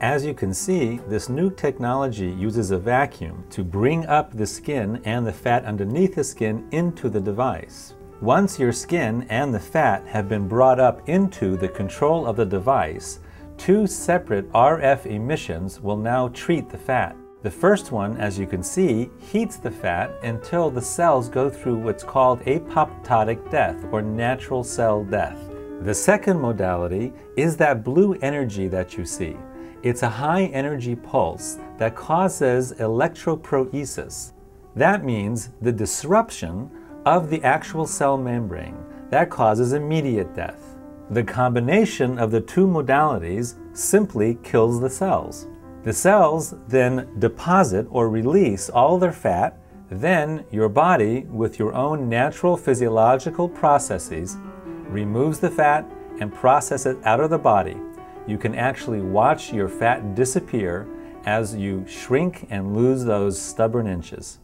As you can see, this new technology uses a vacuum to bring up the skin and the fat underneath the skin into the device. Once your skin and the fat have been brought up into the control of the device, two separate RF emissions will now treat the fat. The first one, as you can see, heats the fat until the cells go through what's called apoptotic death or natural cell death. The second modality is that blue energy that you see. It's a high energy pulse that causes electrophoresis. That means the disruption of the actual cell membrane that causes immediate death. The combination of the two modalities simply kills the cells. The cells then deposit or release all their fat, then your body, with your own natural physiological processes, removes the fat and processes it out of the body. You can actually watch your fat disappear as you shrink and lose those stubborn inches.